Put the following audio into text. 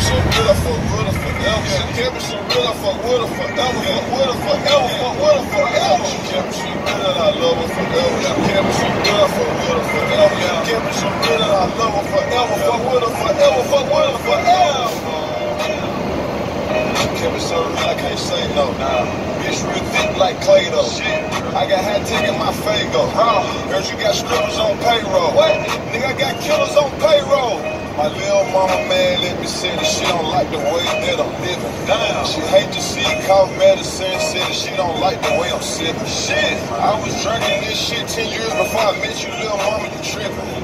some real, I fuck with her forever. She give me some real, I fuck with her forever. Fuck with her forever, fuck with her forever. She give me some real, and I love her forever. She give me some real, I fuck with her forever. She give me some real, and I love her forever. Fuck with her forever, fuck with her forever. Give me some real, I can't say no. Nah. Bitch real thick like clay though. I got high tech in my Fago. Girl, you got strippers on payroll. What? Nigga, I got killers on. My little mama man let me say that she don't like the way that I'm living. Damn. She hate to see cough medicine, said that she don't like the way I'm sipping. Shit. I was drinking this shit 10 years before I met you, little mama, you tripping.